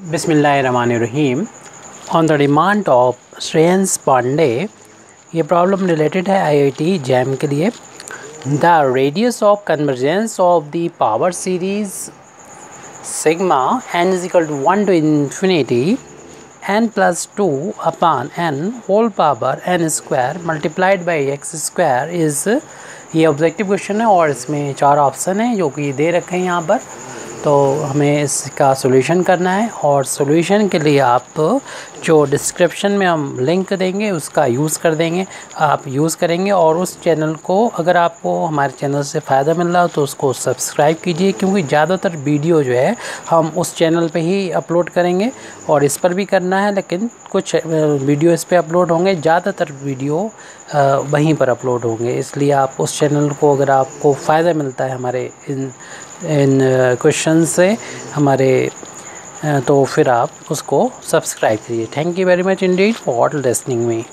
बिसमीम on the demand of Shreyans Pandey ये problem related है आईआईटी जैम के लिए। The radius of convergence of the power series sigma n is equal to one to infinity n plus two upon n whole power n square multiplied by x square is ये objective question है और इसमें चार option है जो कि दे रखे हैं यहाँ पर। तो हमें इसका सॉल्यूशन करना है और सॉल्यूशन के लिए आप जो डिस्क्रिप्शन में हम लिंक देंगे, उसका यूज़ कर देंगे, आप यूज़ करेंगे और उस चैनल को अगर आपको हमारे चैनल से फ़ायदा मिल रहा हो तो उसको सब्सक्राइब कीजिए, क्योंकि ज़्यादातर वीडियो जो है हम उस चैनल पे ही अपलोड करेंगे और इस पर भी करना है, लेकिन कुछ वीडियो इस पर अपलोड होंगे। ज़्यादातर वीडियो वहीं पर अपलोड होंगे। इसलिए आप उस चैनल को अगर आपको फ़ायदा मिलता है हमारे इन इन क्वेश्चन से, हमारे तो फिर आप उसको सब्सक्राइब करिए। Thank you very much indeed for listening me